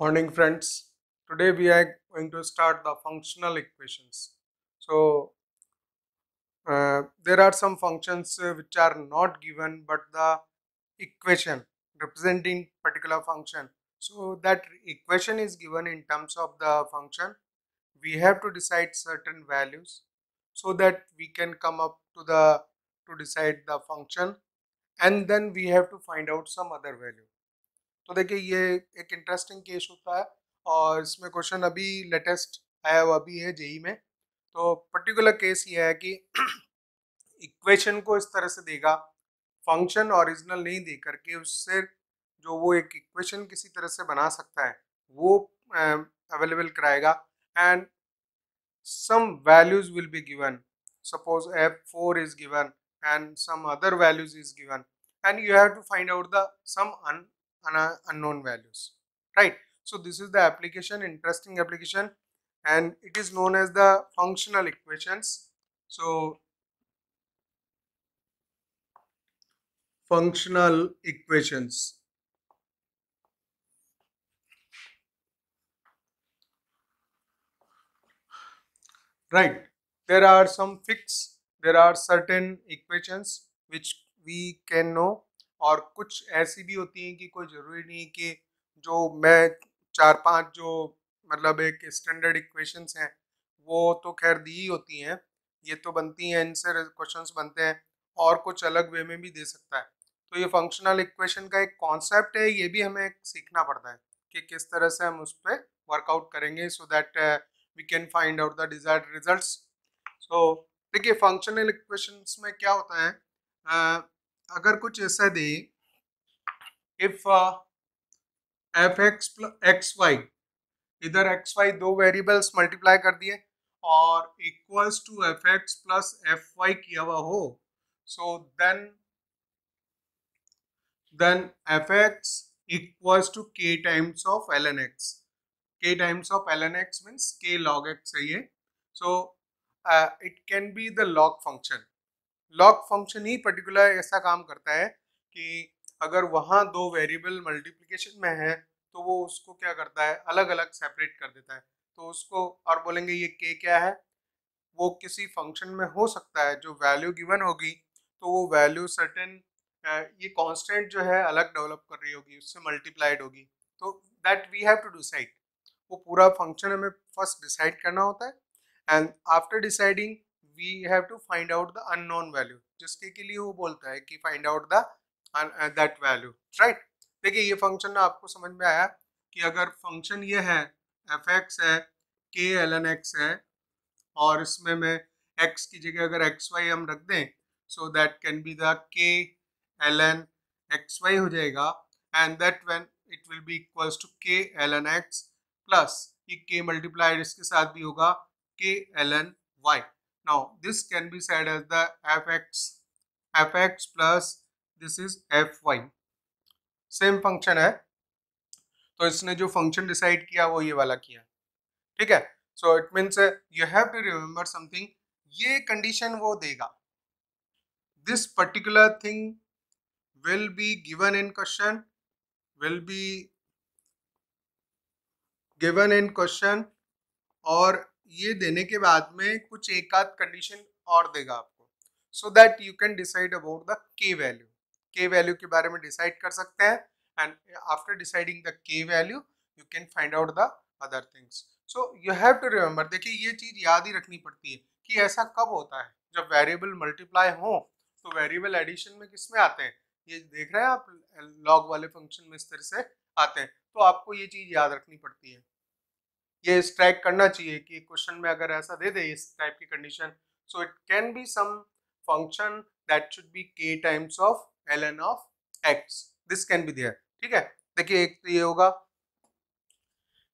Morning friends. Today we are going to start the functional equations. So uh, there are some functions uh, which are not given but the equation representing particular function. So that equation is given in terms of the function. We have to decide certain values so that we can come up to the to decide the function and then we have to find out some other value. तो देखिए, ये एक interesting case होता है और इसमें question अभी latest आया हुआ अभी है जेई में। तो पर्टिकुलर केस ये है कि इक्वेशन को इस तरह से देगा फ़ंक्शन ओरिजिनल नहीं दे करके उससे जो वो एक इक्वेशन किसी तरह से बना सकता है, वो अवेलेबल कराएगा and some values will be given suppose F four is given and some other values is given and you have to find out the some unknown values right? So this is the application interesting application and it is known as the functional equations. So functional equations. Right. There are some fixed there are certain equations which we can know और कुछ ऐसी भी होती हैं कि कोई ज़रूरी नहीं है कि जो मैं चार पाँच जो मतलब एक स्टैंडर्ड इक्वेशंस हैं वो तो खैर दी ही होती हैं ये तो बनती हैं इनसे क्वेश्चंस बनते हैं और कुछ अलग वे में भी दे सकता है। तो ये फंक्शनल इक्वेशन का एक कॉन्सेप्ट है ये भी हमें सीखना पड़ता है कि किस तरह से हम उस पर वर्कआउट करेंगे so that we can find out the desired results so देखिए फंक्शनल इक्वेशंस में क्या होता है uh, अगर कुछ ऐसा दे if F X X Y इधर एक्स वाई दो वेरिएबल्स मल्टीप्लाई कर दिए और equals to F X plus F Y किया हुआ हो so then then F X equals to K times of L N X K times of L N X means K log X है ये. So it can be the log function log function he particular ऐसा काम करता है कि अगर वहाँ दो वेरिएबल मल्टीप्लिकेशन में है तो वो उसको क्या करता है? अलग अलग सेपरेट कर देता है। तो उसको और बोलेंगे ये के क्या है? वो किसी फ़ंक्शन में हो सकता है, जो वैल्यू गिवन होगी तो वो वैल्यू सर्टेन ये कांस्टेंट जो है, अलग डेवलप कर रही होगी, उससे मल्टीप्लाइड होगी। तो that we have to decide वो पूरा फ़ंक्शन हमें फ़र्स्ट डिसाइड करना होता है and after deciding we have to find out the unknown value जिसके के लिए वो बोलता है कि find out the that value right देखिए, ये फ़ंक्शन ना आपको समझ में आया कि अगर फ़ंक्शन ये है एफ़ एक्स है के एल एन एक्स है, और इसमें मैं एक्स की जगह अगर एक्स वाई हम रख दें so that can be the K L N X Y हो जाएगा and that when it will be equals to K L N X plus ये के मल्टीप्लाइड इसके साथ भी होगा K L N Y Now this can be said as the fx fx plus this is fy same function है तो इसने जो function decide किया वो ये वाला किया ठीक है so it means you have to remember something ये कंडीशन वो देगा this particular thing will be given in question will be given in question और ये देने के बाद में कुछ एक आध कंडीशन और देगा आपको। So that you can decide about the K value K value K बारे में डिसाइड कर सकते हैं and after deciding the K value you can find out the other things so you have to remember देखिए ये चीज़ याद ही रखनी पड़ती है कि ऐसा कब होता है। जब वेरिएबल मल्टीप्लाई हो तो वेरिएबल एडिशन में किसमें आते हैं? ये देख रहे हैं आप लॉग वाले फ़ंक्शन में इस तरह से आते हैं। तो आपको ये चीज़ याद रखनी पड़ती है। ये स्ट्राइक करना चाहिए कि क्वेश्चन में अगर ऐसा दे दे इस टाइप की condition so it can be some function that should be K times of L N of X this can be there ठीक है? देखिए एक तो ये होगा।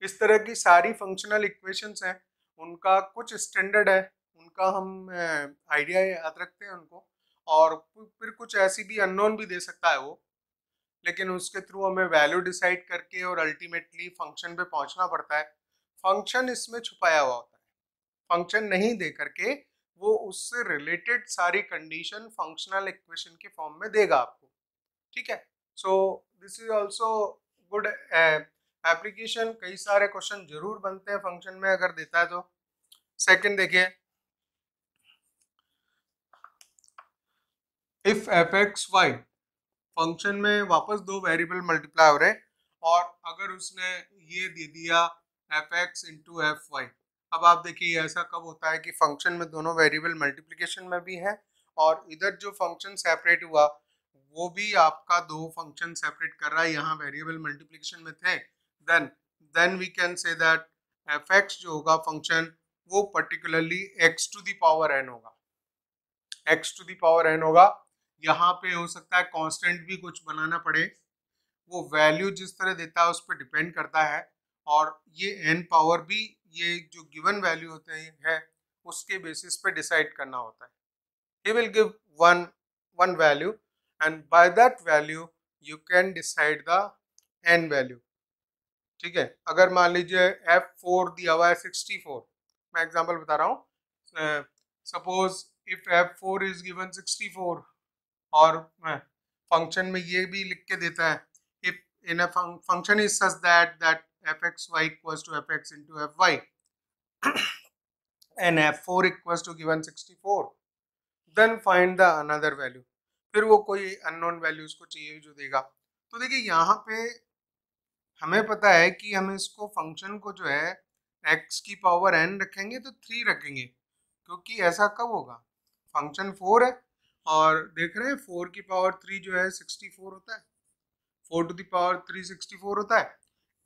इस तरह की सारी फंक्शनल इक्वेशंस हैं, उनका कुछ स्टैंडर्ड है, उनका हम आइडिया याद रखते हैं उनको, और फिर कुछ ऐसी भी अननोन भी दे सकता है वो, लेकिन उसके थ्रू हमें वैल्यू डिसाइड करके और अल्टीमेटली फ़ंक्शन पे पहुँचना पड़ता है। फ़ंक्शन इसमें छुपाया हुआ होता है। फ़ंक्शन नहीं दे करके वो उससे रिलेटेड सारी कंडीशन फंक्शनल इक्वेशन के फॉर्म में देगा आपको। ठीक है? So this is also good application कई सारे क्वेश्चन ज़रूर बनते हैं फ़ंक्शन में अगर देता है तो। सेकंड देखिए। If F X Y function में वापस दो वेरिएबल मल्टीप्लाई हो रहे और अगर उसने ये दे दिया F X into F Y अब आप देखिए ऐसा कब होता है कि फ़ंक्शन में दोनों वेरिएबल मल्टीप्लिकेशन में भी हैं और इधर जो फ़ंक्शन सेपरेट हुआ, वो भी आपका दो फ़ंक्शन सेपरेट कर रहा है, यहाँ वेरिएबल मल्टीप्लिकेशन में थे। Then then we can say that F X जो होगा फ़ंक्शन वो particularly X to the power N होगा। X to the power N होगा। यहाँ पे हो सकता है कांस्टेंट भी कुछ बनाना पड़े। वो वैल्यू जिस तरह देता है, उस पर डिपेंड करता है। और ये एन पावर भी ये जो गिवन वैल्यू होते हैं उसके बेसिस पे डिसाइड करना होता है। He will give one one value and by that value you can decide the n value ठीक है? अगर मान लीजिए एफ़ फोर दिया हुआ है सिक्सटी फोर मैं एग्जांपल बता रहा हूँ। Suppose if F four is given sixty four और फ़ंक्शन में ये भी लिख के देता है। If in function is such that that F X Y equals to F X into F Y and F four equals to given sixty four then find the another value फिर वो कोई अननोन वैल्यू उसको चाहिए जो देगा। तो देखिए, यहाँ पे हमें पता है कि हम इसको फ़ंक्शन को जो है एक्स की पावर एन रखेंगे तो थ्री रखेंगे। क्योंकि ऐसा कब होगा? फ़ंक्शन फोर है। और देख रहे हैं फोर की पावर थ्री जो है सिक्सटी फोर होता है। Four to the power three sixty four होता है।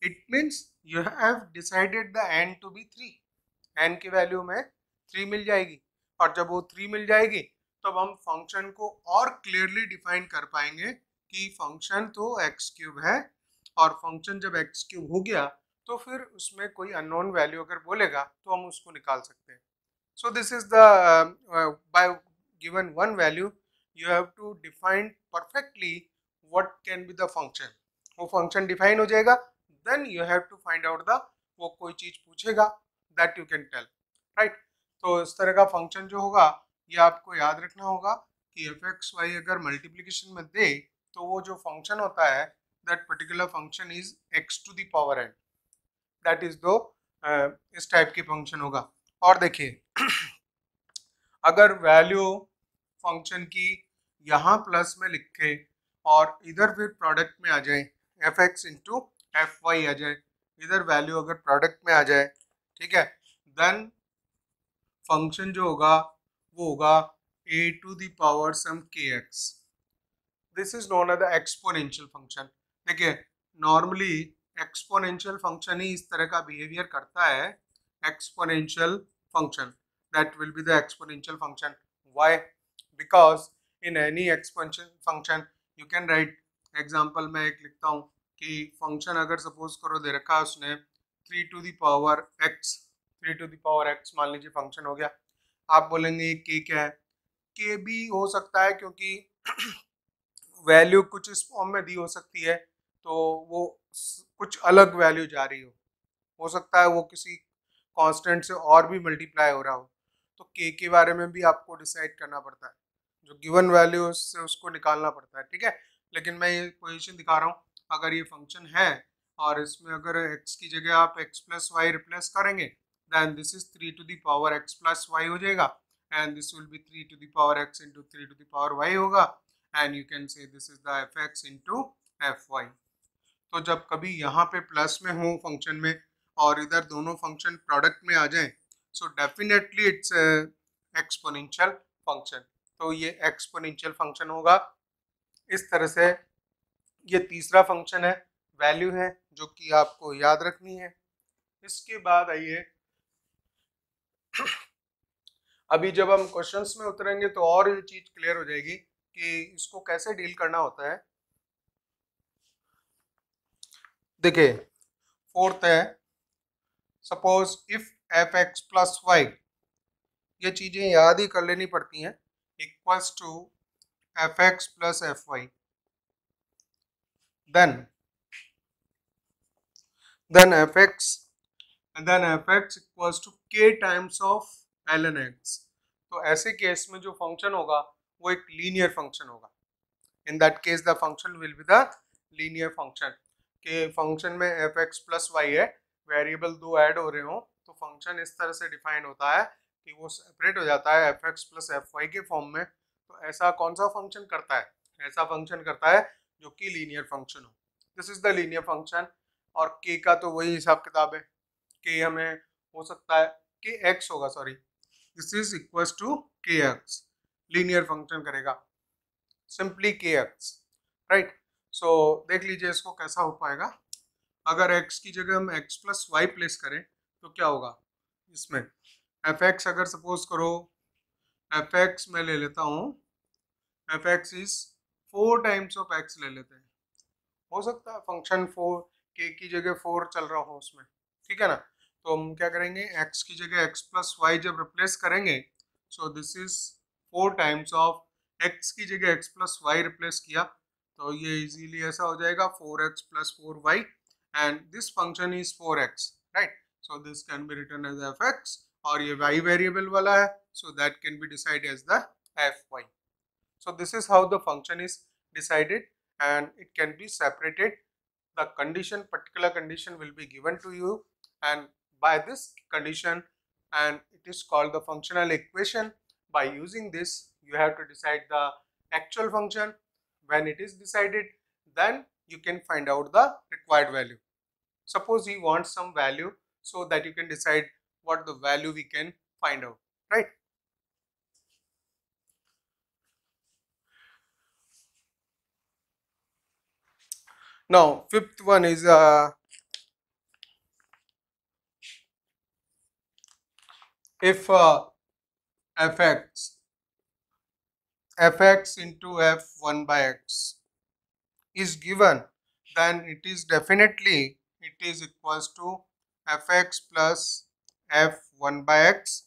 It means you have decided the n to be three n की वैल्यू में थ्री मिल जाएगी। और जब वो थ्री मिल जाएगी, तब हम फ़ंक्शन को और क्लियरली डिफाइन कर पाएँगे कि फ़ंक्शन तो एक्स क्यूब है। और फ़ंक्शन जब एक्स क्यूब हो गया तो फिर उसमें कोई अननोन वैल्यू अगर बोलेगा तो हम उसको निकाल सकते हैं। So this is the by given one value you have to define perfectly what can be the function वो फ़ंक्शन डिफाइन हो जाएगा then you have to find out the वो कोई चीज़ पूछेगा that you can tell right तो इस तरह का फ़ंक्शन जो होगा, ये आपको याद रखना होगा कि एफ़ एक्स वाई अगर मल्टीप्लीकेशन में दे तो वो जो फ़ंक्शन होता है that particular function is x to the power n that is दो इस टाइप के फ़ंक्शन होगा। और देखिए, अगर वैल्यू फ़ंक्शन की यहाँ प्लस में लिखे और इधर फिर प्रोडक्ट में आ जाए f x into f y आ जाए, इधर वैल्यू अगर प्रोडक्ट में आ जाए, ठीक है देन फ़ंक्शन जो होगा, वो होगा ए टू दावर सम के x this is known as the exponential function देखिए नॉर्मली एक्सपोनेंशियल फ़ंक्शन ही इस तरह का बिहेवियर करता है exponential function that will be the exponential function why because in any exponential function you can write example मैं एक लिखता हूँ कि फ़ंक्शन अगर सपोज़ करो, दे रखा उसने three to the power x three to the power x मान लीजिए फ़ंक्शन हो गया। आप बोलेंगे के क्या है? के भी हो सकता है क्योंकि वैल्यू कुछ इस फॉर्म में दी हो सकती है तो वो कुछ अलग वैल्यू जा रही हो। हो सकता है वो किसी कांस्टेंट से और भी मल्टीप्लाई हो रहा हो। तो के के बारे में भी आपको डिसाइड करना पड़ता है। जो गिवन वैल्यू से उसको निकालना पड़ता है, ठीक है? लेकिन मैं ये पोजीशन दिखा रहा हूँ। अगर ये फ़ंक्शन है और इसमें अगर x की जगह आप x प्लस वाई रिप्लेस करेंगे then this is three to the power x plus y हो जाएगा। And this will be three to the power x into three to the power y होगा and you can say this is the f x into f y तो जब कभी यहाँ पे plus में हो फ़ंक्शन में और इधर दोनों फ़ंक्शन प्रोडक्ट में आ जाएँ so definitely it's exponential function तो ये एक्सपोनेंशियल फ़ंक्शन होगा। इस तरह से ये तीसरा फ़ंक्शन है वैल्यू है, जो कि आपको याद रखनी है। इसके बाद आइए। अभी जब हम क्वेश्चंस में उतरेंगे तो और ये चीज़ क्लियर हो जाएगी कि इसको कैसे डील करना होता है। देखिए फोर्थ है suppose if f x plus y ये चीज़ें याद ही कर लेनी पड़ती हैं। Equals to f x plus f y then f x and then fx equals to k times of ln x. तो ऐसे केस में जो फ़ंक्शन होगा, वो एक लीनियर फ़ंक्शन होगा. In that case the function will be the linear function कि function में एफ़ एक्स प्लस वाई है वेरिएबल दो ऐड हो रहे हो तो फ़ंक्शन इस तरह से डिफाइन होता है कि वो सेपरेट हो जाता है f x plus f y के फॉर्म में. तो ऐसा कौन सा फ़ंक्शन करता है? ऐसा फ़ंक्शन करता है जो कि लीनियर फ़ंक्शन हो। This is the linear function और के का तो वही हिसाब किताब है। के हमें हो सकता है के एक्स होगा sorry this is equal to k x linear function करेगा। Simply k x right so देख लीजिए इसको कैसा हो पाएगा। अगर x की जगह हम x प्लस वाई प्लेस करें तो क्या होगा इसमें? एफ़ एक्स अगर सपोज़ करो एफ़ एक्स मैं ले लेता हूँ। F x is four times of x ले लेते हैं। हो सकता है फ़ंक्शन फोर के की जगह फोर चल रहा हो उसमें, ठीक है ना? तो हम क्या करेंगे? X की जगह x प्लस वाई जब रिप्लेस करेंगे so this is four times of x की जगह x प्लस वाई रिप्लेस किया तो ये इजीली ऐसा हो जाएगा four x plus four y and this function is four x right so this can be written as f x और ये वाई वेरिएबल वाला है so that can be decide as the f y so this is how the function is decided and it can be separated. The condition particular condition will be given to you and by this condition and it is called the functional equation. By using this you have to decide the actual function. When it is decided then you can find out the required value. Suppose you want some value so that you can decide what the value we can find out right now fifth one is uh, if uh, fx fx into f1 by x is given then it is definitely it is equals to fx plus f1 by x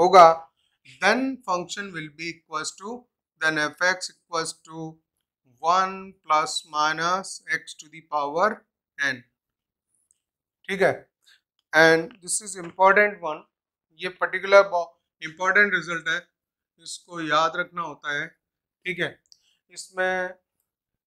होगा then function will be equals to then fx equals to 1 plus minus x to power n ठीक है? And this is important one. ये particular important result है। इसको याद रखना होता है। ठीक है? इसमें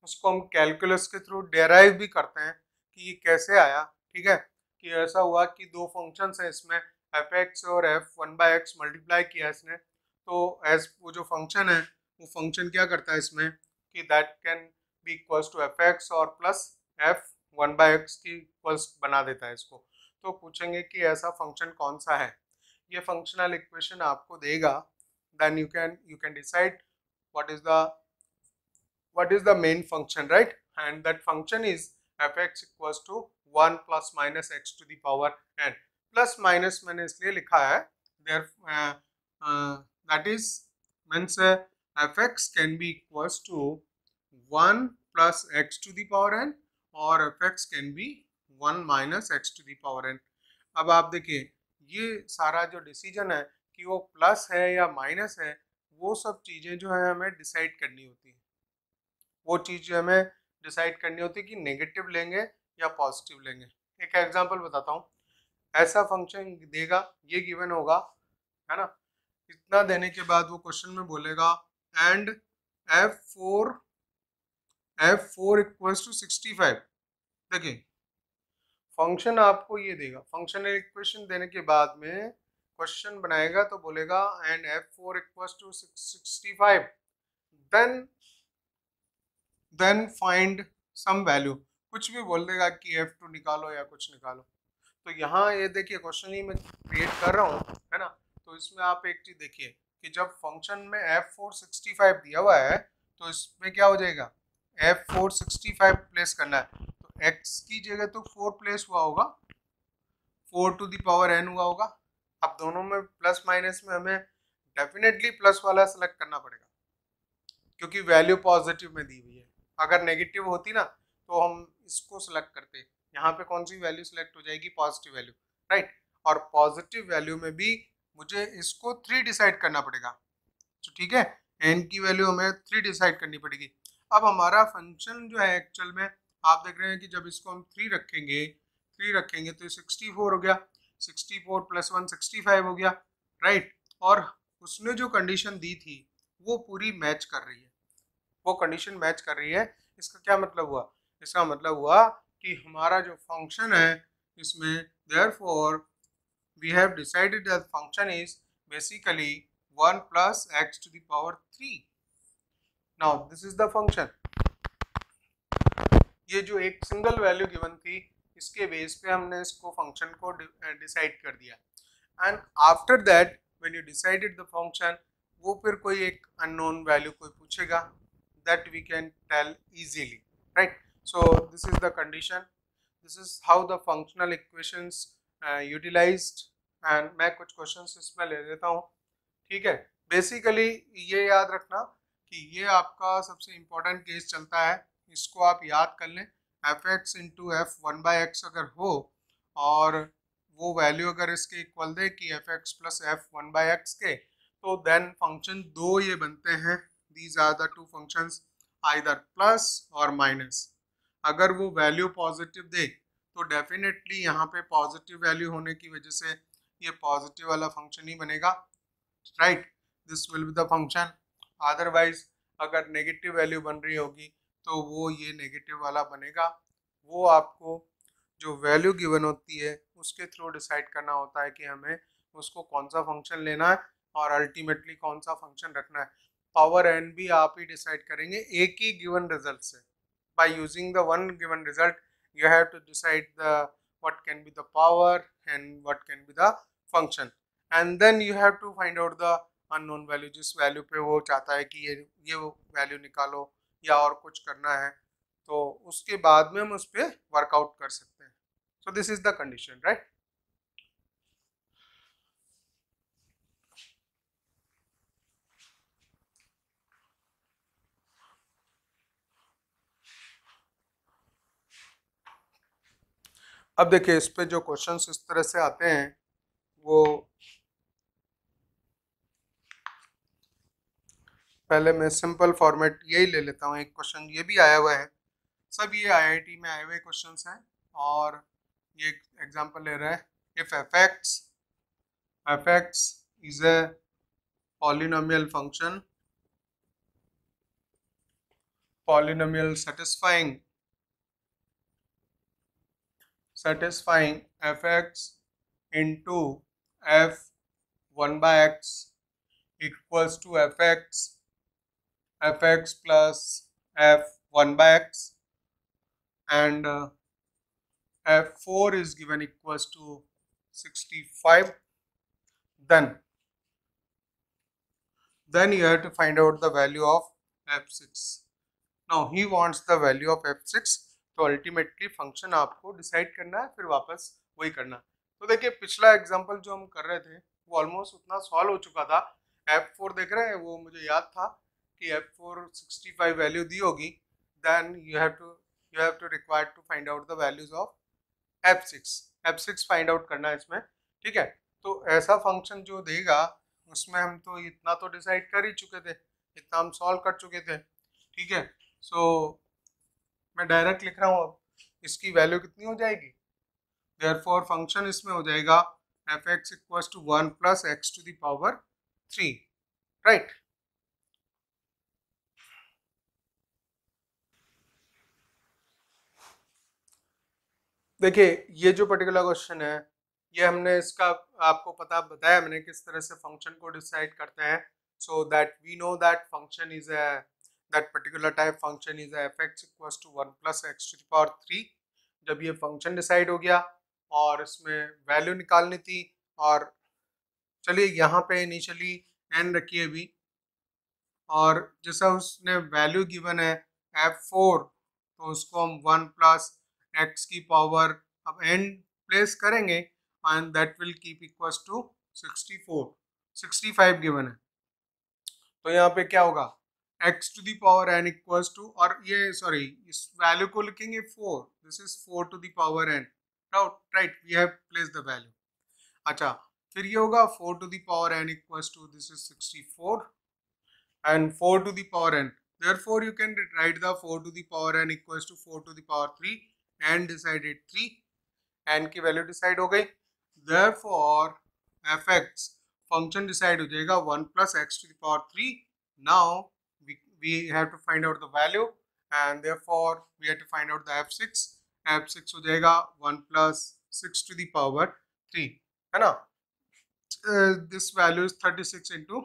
उसको हम कैलकुलस के थ्रू डेराइव भी करते हैं कि ये कैसे आया। ठीक है? कि ऐसा हुआ कि दो फ़ंक्शंस हैं इसमें। एफ़ एक्स और f one by x multiply किया इसने। तो एज वो जो फ़ंक्शन है, वो फ़ंक्शन क्या करता है इसमें? कि that can be equals to f x और plus f one by x की इक्वल्स बना देता है इसको। तो पूछेंगे कि ऐसा फ़ंक्शन कौन सा है? ये फंक्शनल इक्वेशन आपको देगा। Then you can you can decide what is the what is the main function right and that function is f x equals to one plus minus x to the power and plus minus मैंने इसलिए लिखा है there that is means fx can be equals to 1 plus x to the power n और fx can be 1 minus x to the power n. अब आप देखिए, ये सारा जो डिसीज़न है कि वो प्लस है या माइनस है, वो सब चीज़ें जो है हमें डिसाइड करनी होती है। वो चीज़ जो हमें डिसाइड करनी होती है कि नेगेटिव लेंगे या पॉजिटिव लेंगे। एक एग्जांपल बताता हूँ। ऐसा फ़ंक्शन देगा, ये गिवन होगा, है ना? इतना देने के बाद वो क्वेश्चन में बोलेगा four f four equals to sixty five देखिए फ़ंक्शन आपको ये देगा। फ़ंक्शन इक्वेशन देने के बाद में क्वेश्चन बनाएगा तो बोलेगा and f four equal to sixty five then then find some value कुछ भी बोल देगा कि एफ़ टू निकालो या कुछ निकालो। तो यहाँ ये देखिए क्वेश्चन ही मैं क्रिएट कर रहा हूँ, है ना? तो इसमें आप एक चीज़ देखिए। कि जब फ़ंक्शन में एफ़ फोर सिक्सटी फाइव दिया हुआ है तो इसमें क्या हो जाएगा? F four sixty five place करना है। तो एक्स की जगह तो फोर प्लेस हुआ होगा। फोर टू दावर एन हुआ होगा। अब दोनों में प्लस माइनस में हमें डेफिनेटली प्लस वाला सेलेक्ट करना पड़ेगा। क्योंकि वैल्यू पॉजिटिव में दी हुई है। अगर नेगेटिव होती ना तो हम इसको सेलेक्ट करते। यहाँ पे कौन सी वैल्यू सेलेक्ट हो जाएगी? पॉजिटिव वैल्यू राइट और पॉजिटिव वैल्यू में भी मुझे इसको थ्री डिसाइड करना पड़ेगा। तो ठीक है एन की वैल्यू हमें थ्री डिसाइड करनी पड़ेगी। अब हमारा फ़ंक्शन जो है एक्चुअल में, आप देख रहे हैं कि जब इसको हम थ्री रखेंगे थ्री रखेंगे तो सिक्सटी फोर हो गया। Sixty four plus one sixty five हो गया राइट और उसने जो कंडीशन दी थी, वो पूरी मैच कर रही है। वो कंडीशन मैच कर रही है। इसका क्या मतलब हुआ? इसका मतलब हुआ कि हमारा जो फ़ंक्शन है, इसमें there we have decided that function is basically one plus x to the power three now this is the function ये जो एक सिंगल वैल्यू गिवन थी, इसके बेस पे हमने इसको फ़ंक्शन को डिसाइड कर दिया। And after that when you decided the function वो फिर कोई एक अननोन वैल्यू कोई पूछेगा that we can tell easily right so this is the condition this is how the functional equations utilized and मैं कुछ क्वेश्चंस इसमें ले लेता हूँ। ठीक है? बेसिकली ये याद रखना कि ये आपका सबसे इम्पोर्टेंट केस चलता है। इसको आप याद कर लें। F x into f one by x अगर हो और वो वैल्यू अगर इसके इक्वल दे कि f x plus f one by x के तो देन फ़ंक्शन दो ये बनते हैं। These are the two functions either plus और माइनस अगर वो वैल्यू पॉजिटिव दे तो डेफिनेटली यहाँ पे पॉजिटिव वैल्यू होने की वजह से ये पॉजिटिव वाला फ़ंक्शन ही बनेगा right this will be the function otherwise अगर नेगेटिव वैल्यू बन रही होगी तो वो ये नेगेटिव वाला बनेगा। वो आपको जो वैल्यू गिवन होती है, उसके थ्रू डिसाइड करना होता है कि हमें उसको कौन सा फ़ंक्शन लेना है और अल्टीमेटली कौन सा फ़ंक्शन रखना है। पावर एन भी आप ही डिसाइड करेंगे, एक ही गिवन रिज़ल्ट से। By using the one given result you have to decide the what can be the power and what can be the function and then you have to find out the unknown value जिस value पे वो चाहता है कि ये ये value निकालो या और कुछ करना है तो उसके बाद में हम उस पर वर्कआउट कर सकते हैं so this is the condition right अब देखिए, इस पे जो क्वेश्चंस इस तरह से आते हैं, वो पहले मैं सिंपल फॉर्मेट यही ले लेता हूँ, एक क्वेश्चन ये भी आया हुआ है। सब ये आईआईटी में आए हुए क्वेश्चंस हैं और ये एग्जांपल ले रहा है। If f x f x is a polynomial function polynomial satisfying satisfying fx into f 1 by x equals to fx fx plus f 1 by x and uh, f4 is given equals to 65 then then you have to find out the value of f6 now he wants the value of f6 तो ultimately function आपको decide करना है फिर वापस वही करना तो देखिए पिछला एग्जांपल जो हम कर रहे थे वो ऑलमोस्ट उतना सॉल्व हो चुका था। एफ़ फोर देख रहे हैं वो मुझे याद था कि f four sixty five value दी होगी then you have to you have to require to find out the values of f six f six find out करना है इसमें ठीक है? तो ऐसा फ़ंक्शन जो देगा उसमें हम तो इतना तो डिसाइड कर ही चुके थे इतना हम सॉल्व कर चुके थे ठीक है? सो so, मैं डायरेक्ट लिख रहा हूँ अब। इसकी वैल्यू कितनी हो जाएगी? देयर फॉर फ़ंक्शन इसमें हो जाएगा f x equals to one plus x to the power three right देखिए, ये जो पर्टिकुलर क्वेश्चन है, ये हमने इसका आपको पता बताया मैंने किस तरह से फ़ंक्शन को डिसाइड करते हैं। So that we know that function is a that particular type function is fx equals to 1 plus x to the power 3 जब ये फ़ंक्शन डिसाइड हो गया और इसमें वैल्यू निकालनी थी और चलिए यहाँ पे इनिशियली एन रखिए अभी और जैसा उसने वैल्यू गिवन है एफ़ फोर तो उसको हम वन प्लस एक्स की पावर अब एन प्लेस करेंगे and that will keep equals to sixty four sixty given है। तो यहाँ पे क्या होगा? X to the power N equals to और ये सॉरी इस वैल्यू को लिखेंगे four this is four to the power N right we have place the value अच्छा फिर ये होगा four to the power N equals to this is sixty four and four to the power N therefore you can write the 4 to the power n equals to 4 to the power 3 and decided 3 n की value decide हो गई therefore fx function decide हो जाएगा 1 plus x to the power 3 now we have to find out the value and therefore we have to find out the f6 f6 हो जाएगा 1 plus 6 to the power 3 है ना this value is 36 into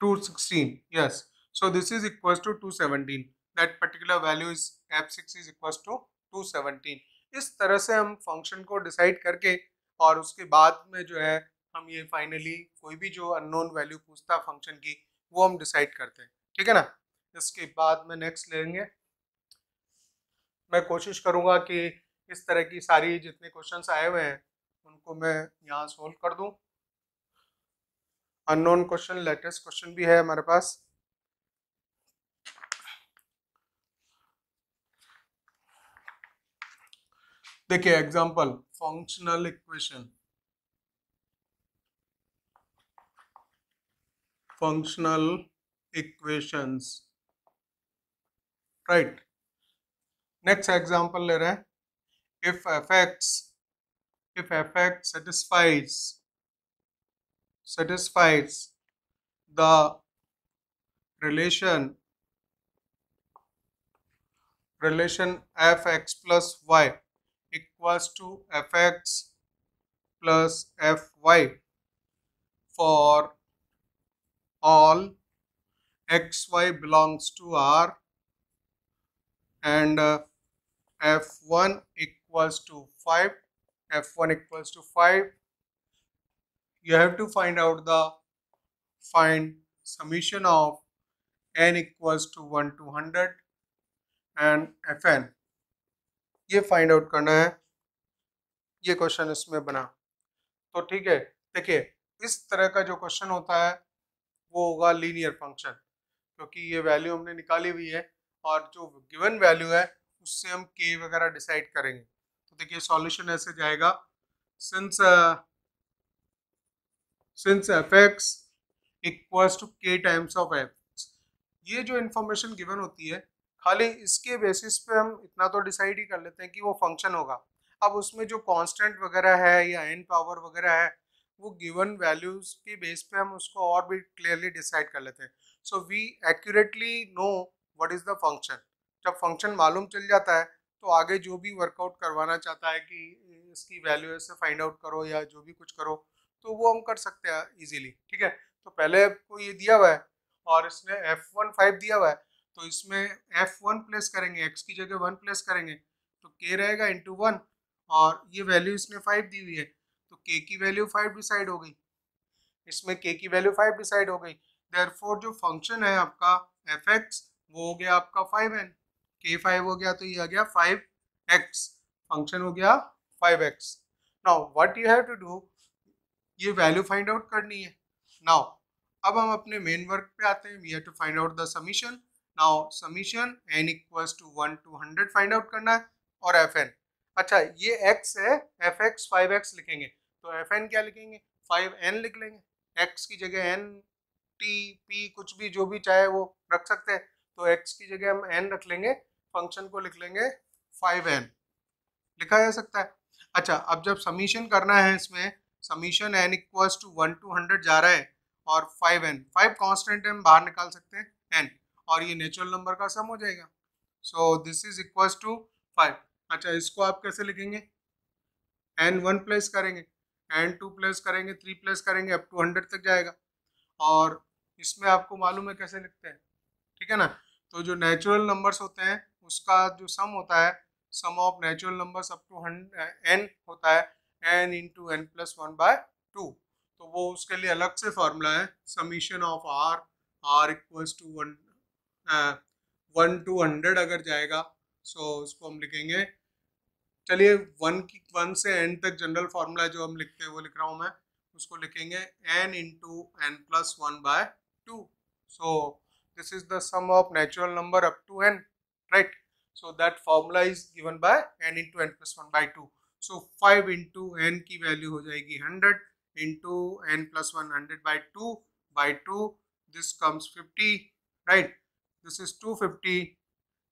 216 yes so this is equals to 217 that particular value is f6 is equals to 217 इस तरह से हम function को decide करके और उसके बाद में जो है हम ये फाइनली कोई भी जो अननोन वैल्यू पूछता फ़ंक्शन की, वो हम डिसाइड करते हैं, ठीक है ना? इसके बाद में नेक्स्ट लेंगे। मैं कोशिश करूँगा कि इस तरह की सारी जितने क्वेश्चन आए हुए हैं, उनको मैं यहाँ सोल्व कर दूँ। अननोन क्वेश्चन लेटेस्ट क्वेश्चन भी है हमारे पास। देखिए example functional equation functional equations. Right. Next example le rahe if fx if fx satisfies satisfies the relation relation fx plus y equals to fx plus fy for all xy belongs to R and uh, f1 equals to 5 f1 equals to 5 you have to find out the find summation of n equals to 1 to 100 and fn ये find out करना है ये question इसमें बना तो ठीक है देखिए इस तरह का जो क्वेश्चन होता है वो होगा लीनियर फ़ंक्शन, क्योंकि ये वैल्यू हमने निकाली हुई है और जो गिवन वैल्यू है, उससे हम के वगैरह डिसाइड करेंगे। तो देखिए, सॉल्यूशन ऐसे जाएगा। Since since f x equals to k times of f ये जो इन्फॉर्मेशन गिवन होती है, खाली इसके बेसिस पे हम इतना तो डिसाइड ही कर लेते हैं कि वो फ़ंक्शन होगा। अब उसमें जो कांस्टेंट वगैरह है या एन पावर वगैरह है वो गिवन वैल्यूज़ के बेस पे हम उसको और भी क्लियरली डिसाइड कर लेते हैं। So we accurately know what is the function जब फ़ंक्शन मालूम चल जाता है तो आगे जो भी वर्कआउट करवाना चाहता है कि इसकी वैल्यू ऐसे फाइंड आउट करो या जो भी कुछ करो तो वो हम कर सकते हैं इजीली ठीक है? तो पहले आपको ये दिया हुआ है और इसने एफ़ वन फाइव दिया हुआ है तो इसमें एफ़ वन प्लेस करेंगे एक्स की जगह वन प्लेस करेंगे तो के रहेगा इंटू वन और ये वैल्यू इसने फाइव दी हुई है। के की वैल्यू फाइव डिसाइड हो गई। इसमें के की वैल्यू फाइव डिसाइड हो गई। देयरफॉर जो फ़ंक्शन है आपका एफ़ एक्स वो हो गया आपका फाइव एन के फाइव हो गया तो ये आ गया फाइव एक्स फ़ंक्शन हो गया five x now what you have to do ये वैल्यू फाइंड आउट करनी है। नाउ अब हम अपने मेन वर्क पे आते हैं। We have to find out the summation now summation n equals to one to hundred find out करना है और एफ़ एन अच्छा ये एक्स है एफ़ एक्स फाइव एक्स लिखेंगे। तो एफ़ एन क्या लिखेंगे? फाइव एन लिख लेंगे। एक्स की जगह एन, टी, पी, कुछ भी, जो भी चाहे वो रख सकते हैं। तो एक्स की जगह हम एन रख लेंगे, फ़ंक्शन को लिख लेंगे फाइव एन। लिखा जा सकता है। अच्छा अब जब समीशन करना है इसमें, summation n equals to one to hundred जा रहा है, और फाइव एन, फाइव कॉन्स्टेंट हम बाहर निकाल सकते हैं एन, और ये नेचुरल नंबर का सम हो जाएगा। So this is equals to five. अच्छा इसको आप कैसे लिखेंगे? एन वन प्लेस करेंगे। एन टू प्लस करेंगे थ्री प्लस करेंगे अप टू हंड्रेड तक जाएगा। और इसमें आपको मालूम है कैसे लिखते हैं? ठीक है ना? तो जो नेचुरल नंबर्स होते हैं, उसका जो सम होता है sum of natural numbers up to n होता है n into n plus one by two तो वो उसके लिए अलग से फार्मूला है summation of r r equals to one one to hundred अगर जाएगा सो so उसको हम लिखेंगे चलिए वन की वन से एन तक जनरल फार्मूला जो हम लिखते हैं, वो लिख रहा हूँ मैं, उसको लिखेंगे n into n plus one by two so this is the sum of natural number up to n right so, that formula is given by n into n plus 1 by 2 so five into n की value हो जाएगी hundred into n plus one hundred by two by two this comes fifty right this is two fifty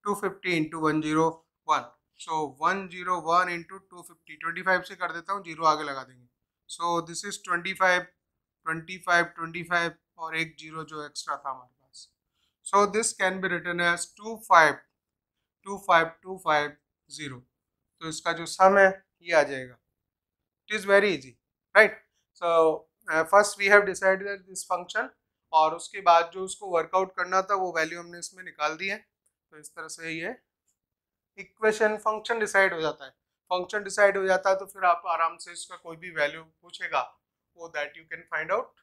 two fifty into one zero one so one zero one into two fifty twenty five से कर देता हूँ zero आगे लगा देंगे। So this is twenty five twenty five twenty five और एक zero जो एक्स्ट्रा था हमारे पास। So this can be written as two five two five two five zero तो इसका जो सम है, ये आ जाएगा। It is very easy right so first we have decided this function और उसके बाद जो उसको वर्कआउट करना था, वो वैल्यू हमने इसमें निकाल दी है। तो इस तरह से ये इक्वेशन फ़ंक्शन डिसाइड हो जाता है। फ़ंक्शन डिसाइड हो जाता है तो फिर आप आराम से इसका कोई भी वैल्यू पूछेगा, वो that you can find out.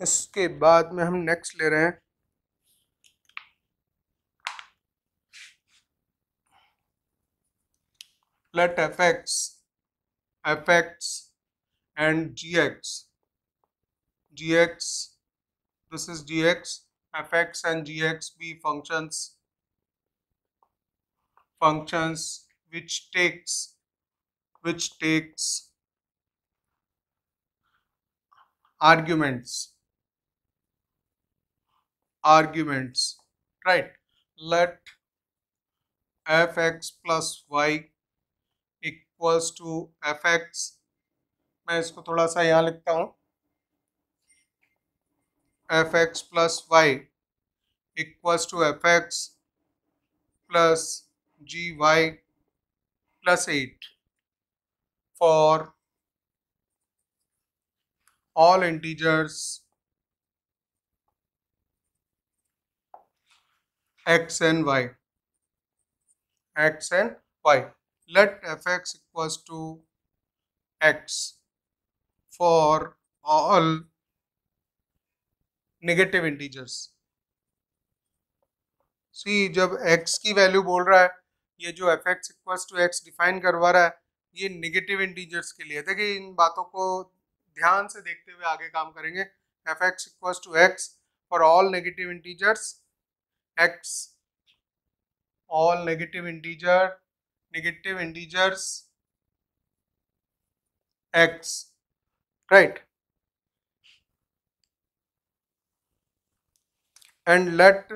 इसके बाद में हम नेक्स्ट ले रहे हैं। Let fx fx and gx gx this is gx fx and gx be functions functions which takes which takes arguments. Arguments. Right. Let fx plus y equals to f x मैं इसको थोड़ा सा यहाँ लिखता हूँ। F x plus y equals to f x plus g y plus eight for all integers x and y, x and y let fx equals to x for all negative integers सी जब x की value बोल रहा है, ये जो f x equals to x define करवा रहा है, ये नेगेटिव इंटीजर्स के लिए। देखिए, इन बातों को ध्यान से देखते हुए आगे काम करेंगे। F x equals to x for all negative integers x all negative negative integers x right and let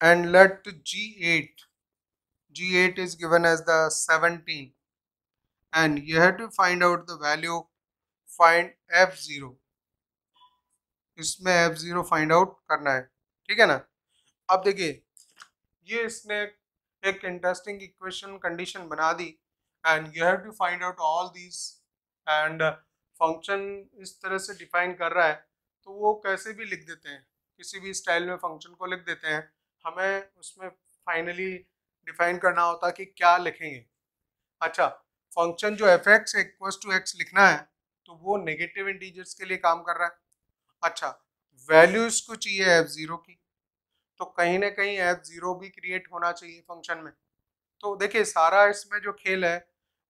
and let g eight g eight is given as the seventeen and you have to find out the value find f zero इसमें f zero find out करना है, ठीक है ना? अब देखिए ये इसने एक इंटरेस्टिंग इक्वेशन कंडीशन बना दी and you have to find out all these and function इस तरह से डिफाइन कर रहा है तो वो कैसे भी लिख देते हैं, किसी भी स्टाइल में फ़ंक्शन को लिख देते हैं, हमें उसमें फाइनली डिफाइन करना होता है कि क्या लिखेंगे। अच्छा फ़ंक्शन जो f x equals to x लिखना है तो वो नेगेटिव इंटीजर्स के लिए काम कर रहा है। अच्छा वैल्यू इसको चाहिए एफ़ ज़ीरो की तो कहीं ना कहीं एफ़ ज़ीरो भी क्रिएट होना चाहिए फ़ंक्शन में। तो देखिए, सारा इसमें जो खेल है,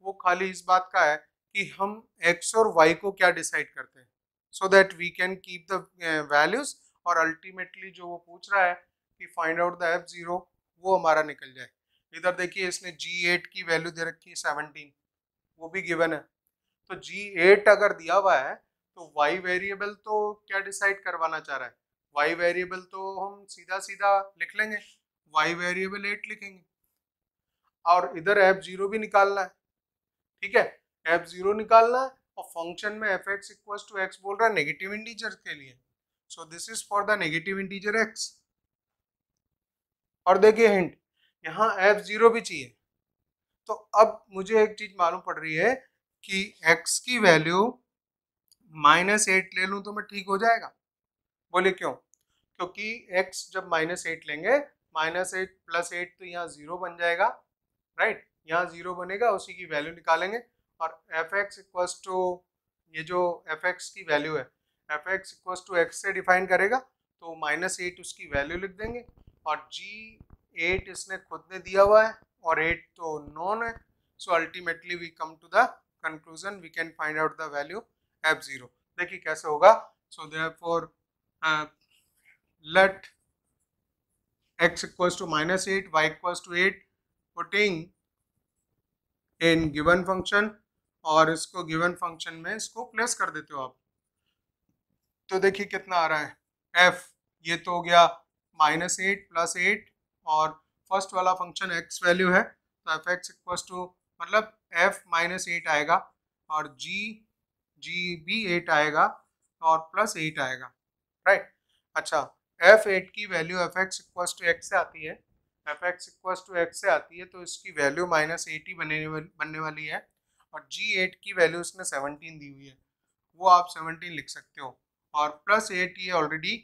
वो खाली इस बात का है कि हम एक्स और वाई को क्या डिसाइड करते हैं? So that we can keep the values और अल्टीमेटली जो वो पूछ रहा है कि find out the f zero वो हमारा निकल जाए। इधर देखिए, इसने जी एट की वैल्यू दे रखी है सेवनटीन वो भी गिवन है। तो जी एट अगर दिया हुआ है तो वाई वेरिएबल तो क्या डिसाइड करवाना चाह रहा है? वाई वेरिएबल तो हम सीधा सीधा लिख लेंगे वाई वेरिएबल एट लिखेंगे। और इधर एफ़ ज़ीरो भी निकालना है, ठीक है? एफ़ ज़ीरो निकालना है और फ़ंक्शन में f x equal to x बोल रहा है नेगेटिव इंटीजर के लिए। So this is for the negative integer x और देखिए हिंट यहाँ एफ़ ज़ीरो भी चाहिए। तो अब मुझे एक चीज़ मालूम पड़ रही है कि एक्स की वैल्यू माइनस एट ले लूँ तो मैं ठीक हो जाएगा। बोले क्यों? क्योंकि x जब माइनस एट लेंगे माइनस एट प्लस एट तो यहाँ ज़ीरो बन जाएगा राइट यहाँ ज़ीरो बनेगा, उसी की वैल्यू निकालेंगे। और एफ़ एक्स इक्वल्स टू ये जो एफ़ एक्स की वैल्यू है f x equals to x से डिफाइन करेगा तो माइनस एट उसकी वैल्यू लिख देंगे। और जी एट इसने खुद ने दिया हुआ है, और एट तो नॉन है so ultimately we come to the conclusion we can find out the value f zero देखिए कैसे होगा so therefore uh, let x equals to minus 8 y equals to 8 putting in given function और इसको given function में इसको place कर देते हो आप। तो देखिए कितना आ रहा है। f ये तो हो गया माइनस एट प्लस एट और फ़र्स्ट वाला फ़ंक्शन एक्स वैल्यू है। तो एफ़ एक्स इक्व टू मतलब एफ़ माइनस एट आएगा और जी जी भी एट आएगा और प्लस एट आएगा। राइट अच्छा एफ़ एट की value f x equal to x से आती है। F x equal to x से आती है तो इसकी वैल्यू माइनस एट बनने बनने वाली है। और जी एट की वैल्यू इसने सेवनटीन दी हुई है। वो आप सेवनटीन लिख सकते हो। और प्लस एट ये ऑलरेडी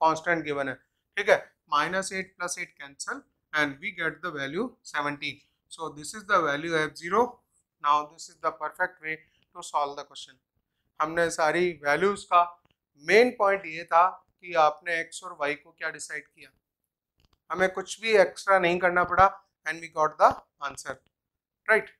कॉन्स्टेंट गिवन है। ठीक है? Minus eight plus eight cancel and we get the value seventeen so this is the value f zero now this is the perfect way to solve the question हमने सारी values का main point ये था कि आपने x और Y को क्या डिसाइड किया। हमें कुछ भी एक्स्ट्रा नहीं करना पड़ा and we got the answer right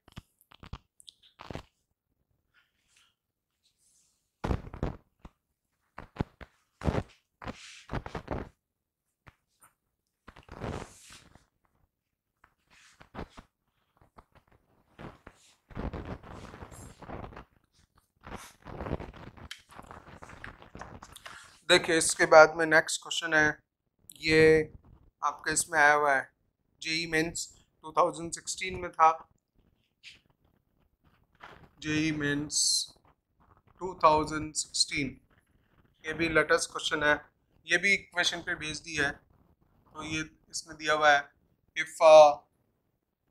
देखिए, इसके बाद में नेक्स्ट क्वेश्चन है, ये आपके इसमें आया हुआ है जेई मेंस 2016 में था। जेई मेंस 2016 ये भी लेटेस्ट क्वेश्चन है। ये भी इक्वेशन पे भेज दी है। तो ये इसमें दिया हुआ है if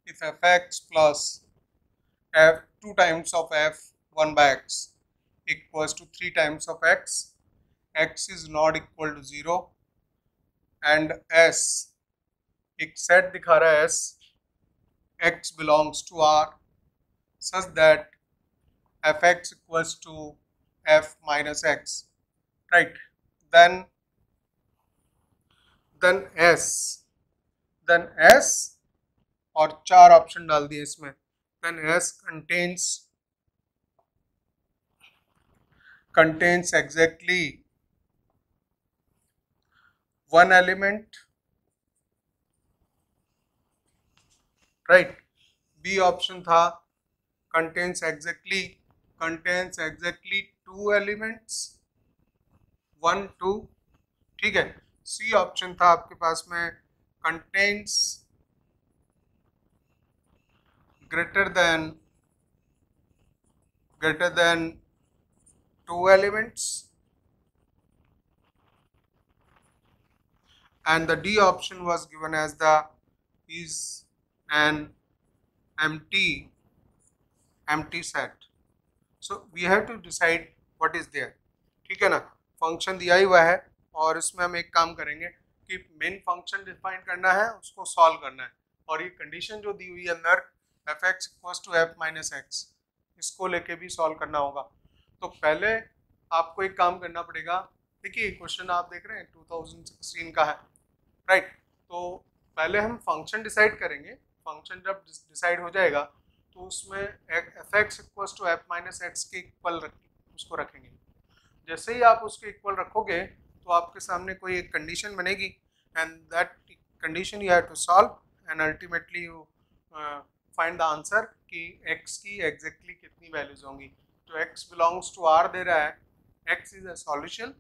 if f x plus f two times of f one by x equals to three times of x x is not equal to zero and s एक सेट दिखा रहा है s x belongs to R such that fx equals to f minus x right then then s then s और चार option डाल दिए इसमें then s contains contains exactly one element right b option था contains exactly contains exactly two elements one two ठीक है? सी option था आपके पास में contains greater than greater than two elements and the D option was given as the is an empty empty set. So, we have to decide what is there. ठीक है ना? Function दिया ही हुआ है और इसमें हम एक काम करेंगे कि मेन फ़ंक्शन डिफाइन करना है, उसको सॉल्व करना है। और ये कंडीशन जो दी हुई है अंदर f x equals to f minus x इसको लेके भी सॉल्व करना होगा। तो पहले आपको एक काम करना पड़ेगा। देखिए क्वेश्चन आप देख रहे हैं 2016 का है। राइट तो पहले हम फ़ंक्शन डिसाइड करेंगे। फ़ंक्शन जब डिसाइड हो जाएगा तो उसमें f x equal to f minus x के इक्वल रख, उसको रखेंगे। जैसे ही आप उसके इक्वल रखोगे तो आपके सामने कोई एक कंडीशन बनेगी। And that condition you have to solve and ultimately you find the answer कि एक्स की एग्जैक्टली exactly कितनी वैल्यूज़ होंगी। तो एक्स बिलोंग्स टू आर दे रहा है। X is a solution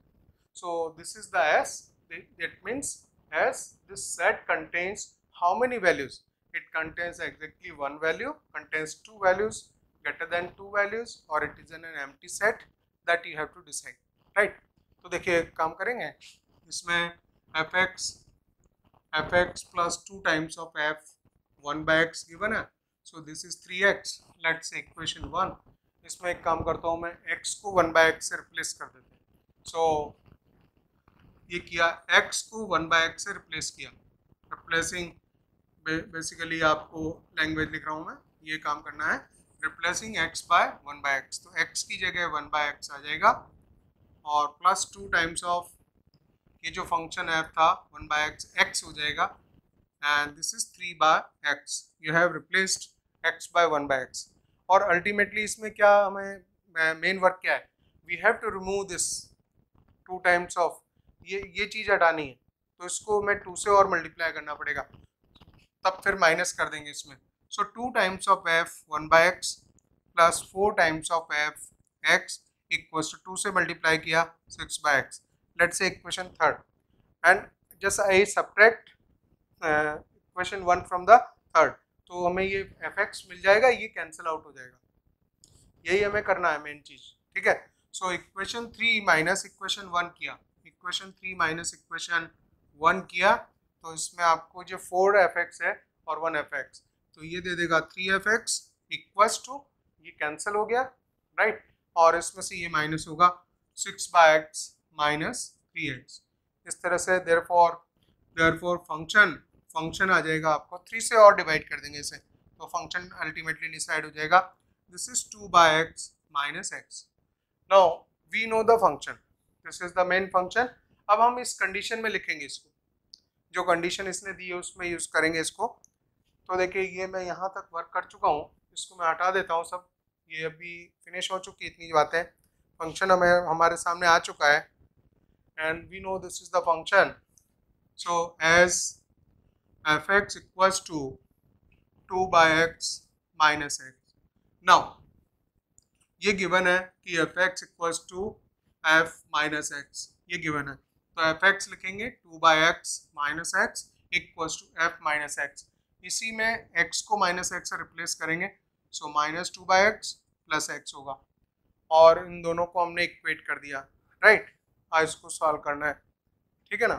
so this is the s that means as this set contains how many values? It contains exactly one value, contains two values, greater than two values or it is in an empty set that you have to decide, right? तो देखिए काम करेंगे इसमें f x f x plus two times of f one by x given है so this is three x let's equation one इसमें एक काम करता हूँ मैं एक्स को वन बाय एक्स से रिप्लेस कर हैं सो ये किया, x को वन बाय एक्स से रिप्लेस किया। रिप्लेसिंग बेसिकली आपको लैंग्वेज लिख रहा हूँ मैं, ये काम करना है। Replacing x by one by x तो x की जगह वन बाय एक्स आ जाएगा। और प्लस टू टाइम्स ऑफ़ ये जो फ़ंक्शन एफ़ था वन बाय एक्स एक्स हो जाएगा। And this is three by x you have replaced x by one by x और अल्टीमेटली इसमें क्या हमें मेन वर्क क्या है? We have to remove this two times of ये ये चीज़ हटानी है तो इसको मैं टू से और मल्टीप्लाई करना पड़ेगा। तब फिर माइनस कर देंगे इसमें। So two times of f one by x plus four times of f x equals to two से मल्टीप्लाई किया सिक्स बाय एक्स लेट से equation third and just I subtract equation one from the third तो हमें ये F x मिल जाएगा, ये cancel out हो जाएगा। यही हमें करना है मेन चीज़, ठीक है? So equation three minus equation one किया। Equation three minus equation one किया तो इसमें आपको जो फोर एफ़ एक्स है और वन एफ़ एक्स तो ये दे देगा three f x equals to ये कैंसिल हो गया राइट और इसमें से ये माइनस होगा six by x minus three x इस तरह से therefore therefore function function आ जाएगा आपको थ्री से और डिवाइड कर देंगे इसे। तो फ़ंक्शन अल्टीमेटली डिसाइड हो जाएगा। This is two by x minus x now we know the function this is the main function अब हम इस कंडीशन में लिखेंगे इसको। जो कंडीशन इसने दी है, उसमें यूज़ करेंगे इसको। तो देखिए, ये मैं यहाँ तक वर्क कर चुका हूँ। इसको मैं हटा देता हूँ सब। ये अभी फिनिश हो चुकी इतनी बातें। फ़ंक्शन हमें, हमारे सामने आ चुका है। And we know this is the function so as f x equals to two by x minus x now ये गिवन है कि f x equals to f minus x ये गिवन है। तो एफ़ एक्स लिखेंगे two by x minus x equals to f minus x इसी में x को माइनस एक्स से रिप्लेस करेंगे so minus two by x plus x होगा। और इन दोनों को हमने इक्वेट कर दिया राइट आज इसको सॉल्व करना है, ठीक है ना?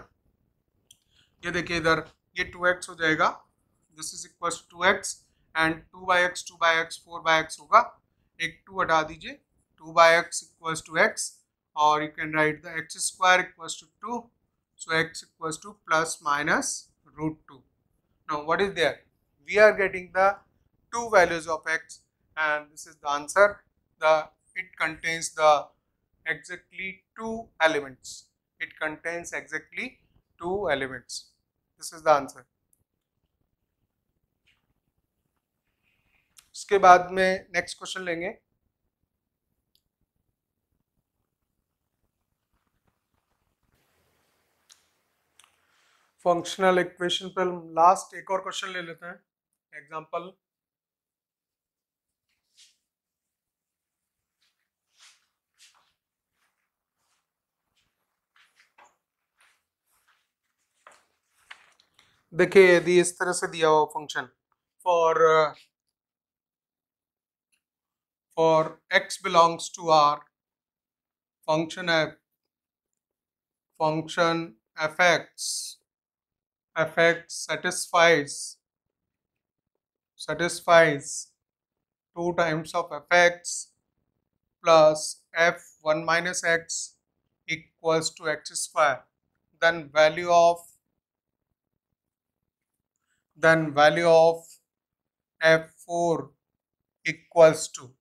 ये देखिए इधर, ये टू एक्स हो जाएगा this is equal to x and two by x two by x four by x होगा। एक टू हटा दीजिए two by x equals to x or you can write the x square equals to 2 so x equals to plus minus root 2 now what is there we are getting the two values of x and this is the answer the it contains the exactly two elements it contains exactly two elements this is the answer उसके बाद में next question लेंगे functional equation पर last एक और question ले लेते हैं. एग्जांपल देखिए, यदि इस तरह से दिया हुआ function for for x belongs to r function f function f x fx satisfies satisfies 2 times of fx plus f1 minus x equals to x square then value of then value of f4 equals to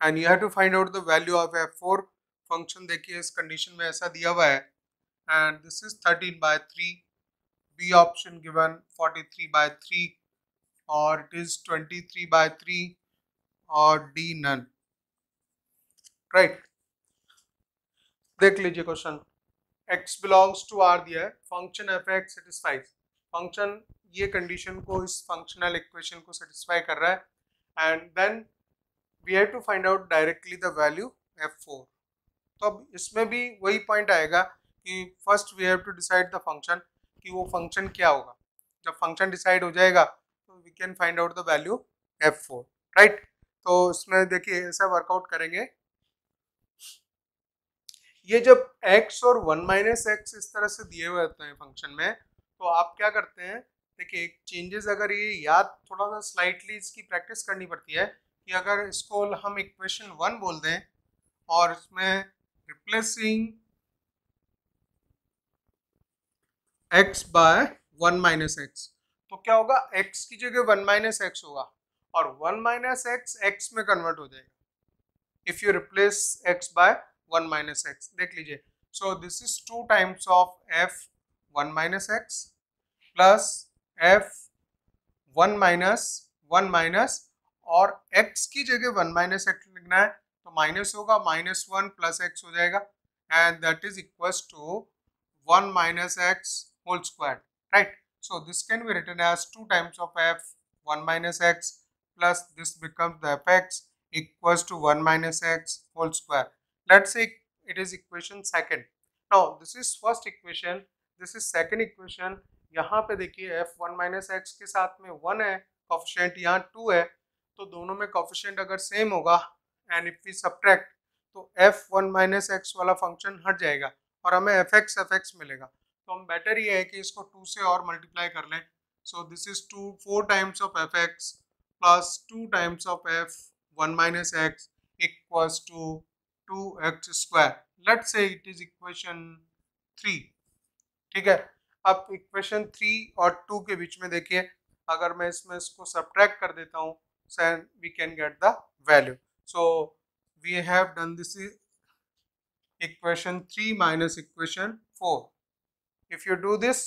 and you have to find out the value of f4 function देखिए इस condition में ऐसा दिया हुआ है and this is 13 by 3 B option given 43 by 3 or it is 23 by 3 or D none. Right. देख लीजिए question x belongs to r दिया है. फ़ंक्शन एफ़ सेटिस्फाइज फ़ंक्शन ये कंडीशन को इस फंक्शनल इक्वेशन को सेटिस्फाई कर रहा है. And then we have to find out directly the value four तो अब इसमें भी वही पॉइंट आएगा कि first we have to decide the function कि वो फ़ंक्शन क्या होगा। जब फ़ंक्शन डिसाइड हो जाएगा तो we can find out the value f four right तो इसमें देखिए, ऐसा वर्कआउट करेंगे। ये जब x और वन माइनस एक्स इस तरह से दिए हुए होते हैं फ़ंक्शन में तो आप क्या करते हैं, देखिए चेंजेस अगर ये याद थोड़ा सा स्लाइटली इसकी प्रैक्टिस करनी पड़ती है, कि अगर इसको हम इक्वेशन वन बोल दें, और इसमें replacing x by one minus x तो क्या होगा? एक्स की जगह वन माइनस एक्स होगा और वन माइनस एक्स एक्स में कन्वर्ट हो जाएगा। If you replace x by one minus x देख लीजिए। So this is two times of f one minus x plus f one minus one minus और x की जगह वन माइनस एक्स लिखना है तो माइनस होगा माइनस वन प्लस एक्स हो जाएगा। And that is equal to one minus x whole squared, right? So this can be written as 2 times of f 1 minus x plus this becomes the fx equals to 1 minus x whole square. Let's say it is equation second. Now this is first equation this is second equation यहाँ पे देखिए F one minus x के साथ में one है coefficient यहाँ to है तो दोनों में कॉफिशेंट अगर सेम होगा एंड इफ़ वी सब्ट्रैक्ट तो एफ़ वन माइनस एक्स वाला फ़ंक्शन हट जाएगा और हमें एफ़ एक्स एफ़ एक्स मिलेगा तो हम बेटर ये है कि इसको टू से और मल्टीप्लाई कर लें। So this is two four times of F X plus two times of F one minus X equals two two X square let say it is equation three ठीक है? अब इक्वेशन थ्री और to के बीच में देखिए, अगर मैं इसमें इसको सब्ट्रैक्ट कर देता हूँ we can get the value so we have done this equation 3 minus equation 4 if you do this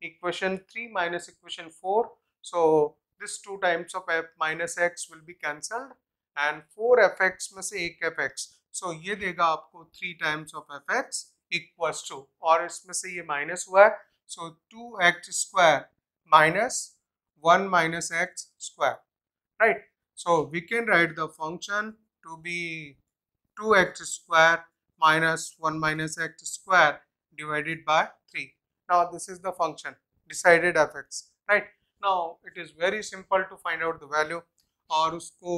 equation 3 minus equation 4 so this two times of f minus x will be cancelled and 4 fx में से एक fx so ये देगा आपको 3 times of fx equals to और इसमें से ये माइनस हुआ है so 2x square minus 1 minus x square right so we can write the function to be 2x square minus 1 minus x square divided by 3. Now, this is the function, decided fx, right. Now, it is very simple to find out the value. और उसको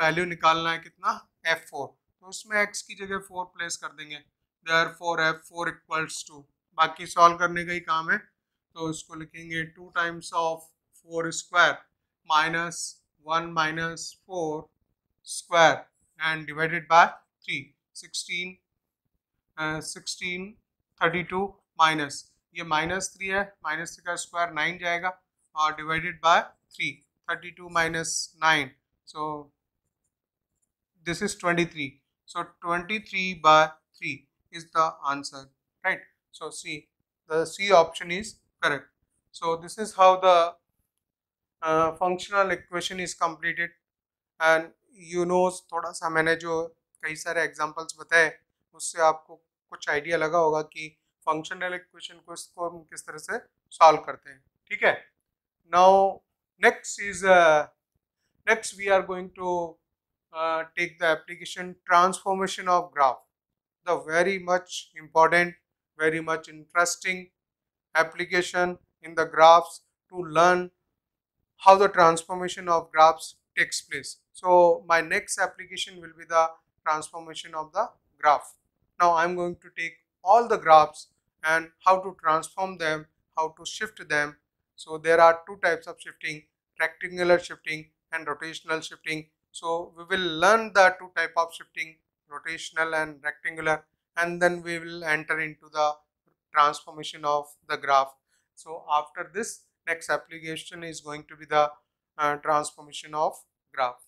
value निकालना है कितना? F4 तो उसमें x की जगह 4 place कर देंगे। There four F four equals two बाकी सॉल्व करने का ही काम है। तो उसको लिखेंगे two times of four square minus one minus four square and divided by three sixteen sixteen thirty two minus, ये माइनस थ्री है, माइनस थ्री का स्क्वायर नाइन जाएगा, और divided by three, thirty two minus nine so this is twenty three so twenty three by three is the answer right so see the C option is correct so this is how the functional equation is completed and you knows थोड़ा सा मैंने जो कई सारे examples बताए, उससे आपको कुछ आइडिया लगा होगा कि फंक्शनल इक्वेशन को इसको हम किस तरह से सॉल्व करते हैं, ठीक है? Now next is next we are going to take the application transformation of graph the very much important very much interesting application in the graphs to learn how the transformation of graphs takes place so my next application will be the transformation of the graph now i'm going to take all the graphs and how to transform them how to shift them so there are two types of shifting rectangular shifting and rotational shifting so we will learn the two type of shifting, rotational and rectangular, and then we will enter into the transformation of the graph. So after this, next application is going to be the uh, transformation of graph.